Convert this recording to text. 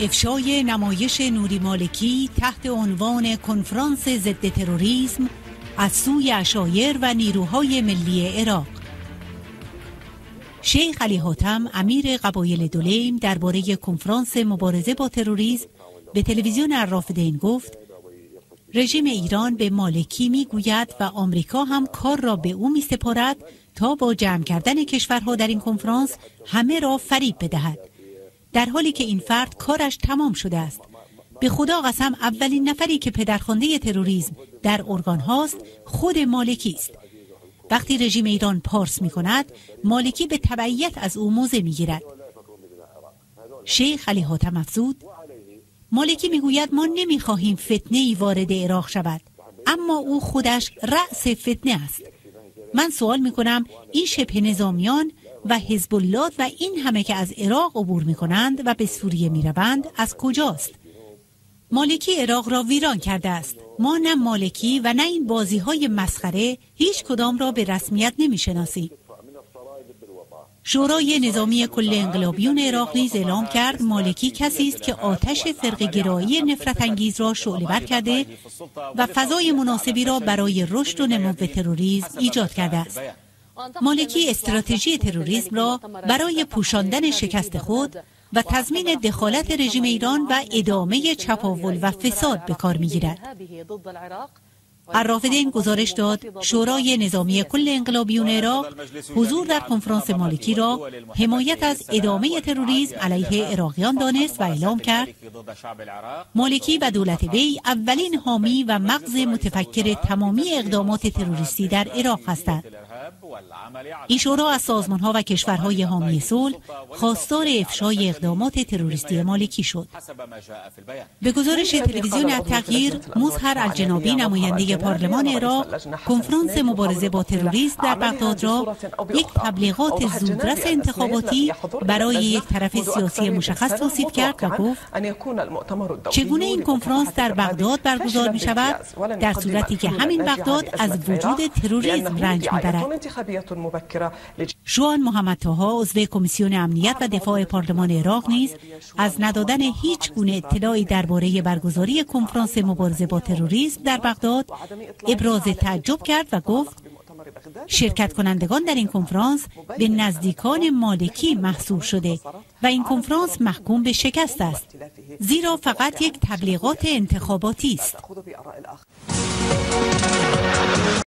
افشای نمایش نوری مالکی تحت عنوان کنفرانس ضد تروریسم از سوی اشایر و نیروهای ملی عراق. شیخ علی حاتم امیر قبایل دولیم درباره کنفرانس مبارزه با تروریسم به تلویزیون الرافدین گفت رژیم ایران به مالکی می‌گوید و آمریکا هم کار را به او می سپارد تا با جمع کردن کشورها در این کنفرانس همه را فریب بدهد. در حالی که این فرد کارش تمام شده است. به خدا قسم اولین نفری که پدرخوانده تروریسم در ارگان هاست خود مالکی است. وقتی رژیم ایران پارس می کند مالکی به تبعیت از او موضع می گیرد شیخ علی حاتم افزود مالکی می‌گوید ما نمی‌خواهیم فتنه ای وارد عراق شود اما او خودش رأس فتنه است. من سوال می کنم این شبه نظامیان و حزب الله و این همه که از عراق عبور می کنند و به سوریه می روند از کجاست؟ مالکی عراق را ویران کرده است. ما نه مالکی و نه این بازی های مسخره هیچ کدام را به رسمیت نمی شناسیم شورای نظامی کل انقلابیون عراق نیز اعلام کرد مالکی کسی است که آتش فرق گرایی نفرت انگیز را شعله بر کرده و فضای مناسبی را برای رشد و نمو تروریسم ایجاد کرده است. مالکی استراتژی تروریسم را برای پوشاندن شکست خود و تضمین دخالت رژیم ایران و ادامه چپاول و فساد به کار می‌گیرد. الرافدین گزارش داد شورای نظامی کل انقلابیون عراق حضور در کنفرانس مالکی را حمایت از ادامه تروریسم علیه عراقیان دانست و اعلام کرد مالکی و دولت وی اولین حامی و مغز متفکر تمامی اقدامات تروریستی در عراق هستند. این شورا از سازمان ها و کشورهای حامی صلح خواستار افشای اقدامات تروریستی مالکی شد. به گزارش تلویزیون تغییر مظهر الجنابی نماینده پارلمان عراق کنفرانس مبارزه با تروریسم در بغداد را یک تبلیغات زودرس انتخاباتی برای یک طرف سیاسی مشخص توصیف کرد و گفت چگونه این کنفرانس در بغداد برگزار می شود در صورتی که همین بغداد از وجود تروریسم رنج می‌برد. جوان محمد تاها عضو کمیسیون امنیت و دفاع پارلمان عراق نیز از ندادن هیچ گونه اطلاعی درباره برگزاری کنفرانس مبارزه با تروریسم در بغداد ابراز تعجب کرد و گفت شرکت کنندگان در این کنفرانس به نزدیکان مالکی محسوب شده و این کنفرانس محکوم به شکست است زیرا فقط یک تبلیغات انتخاباتی است.